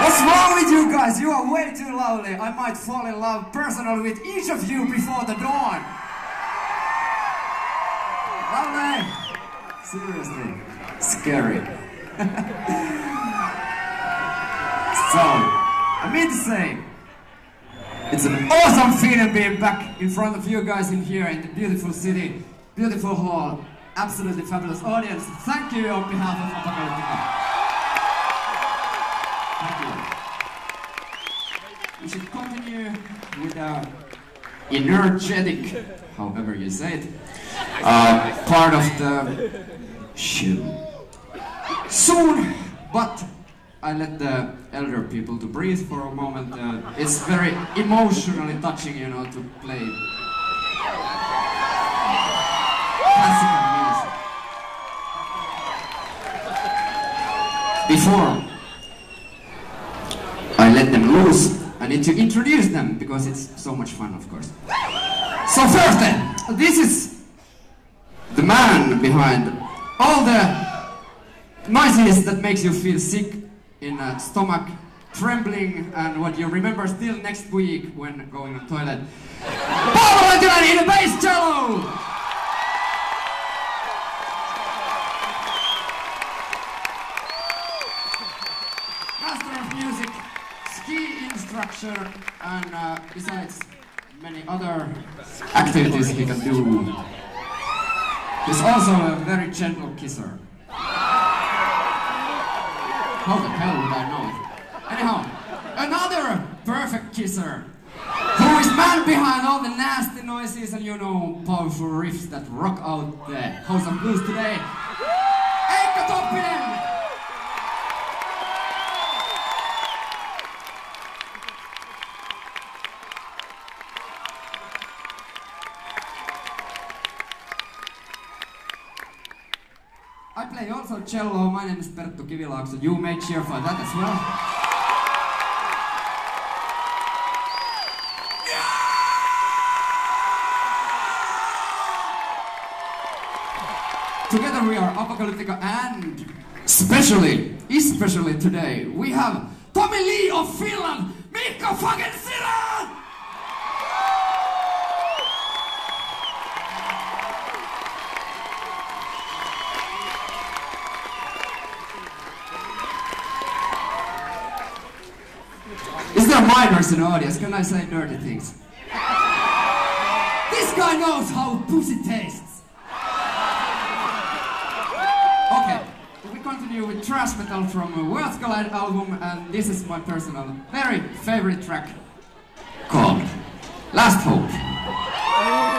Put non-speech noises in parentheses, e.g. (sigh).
What's wrong with you guys? You are way too lovely. I might fall in love personally with each of you before the dawn. Lovely. Seriously. Scary. (laughs) so, I mean to say, it's an awesome feeling being back in front of you guys in here in the beautiful city, beautiful hall, absolutely fabulous audience. Thank you on behalf of Apocalyptica. Should continue with our energetic, however you say it, uh, part of the show. Soon, but I let the elder people to breathe for a moment. Uh, it's very emotionally touching, you know, to play classical music. Before I let them loose, I need to introduce them because it's so much fun, of course. So first, then, this is the man behind all the noises that makes you feel sick in uh, stomach, trembling, and what you remember still next week when going on toilet. Paavo in the bass instructor, and uh, besides many other activities he can do. He's also a very gentle kisser. How the hell would I know it? Anyhow, another perfect kisser. Who is man behind all the nasty noises and you know powerful riffs that rock out the house of blues today? I play also cello. My name is Perttu Kivilaakso. You may cheer for that as well. Together we are Apocalyptica and especially, especially today, we have Tommy Lee of Finland, Mikko fucking Is there minors in the audience? Can I say nerdy things? This guy knows how pussy tastes. Okay, we continue with thrash metal from a Worlds Collide album, and this is my personal, very favorite track called Last Hope.